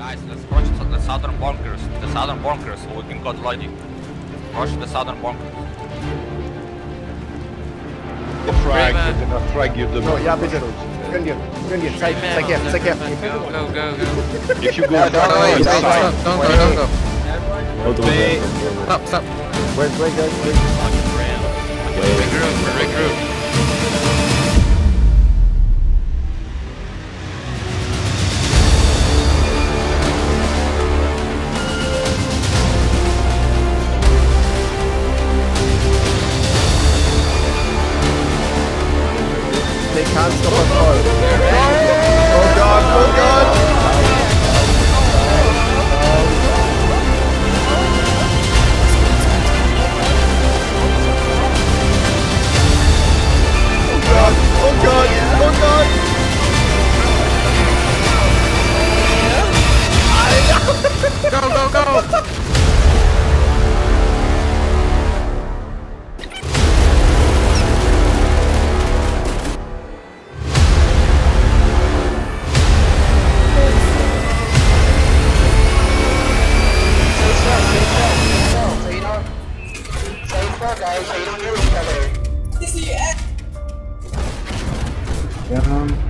Guys, let's rush the southern bunkers. The southern bunkers, so we can cut logic. Rush the southern bunkers. The frag, the frag you the. No, yeah, be Go, go, go, go. If you go down, don't, don't, don't, don't, don't, don't, don't, don't, don't, don't, guys, so you don't each other. This is. Yeah. Um,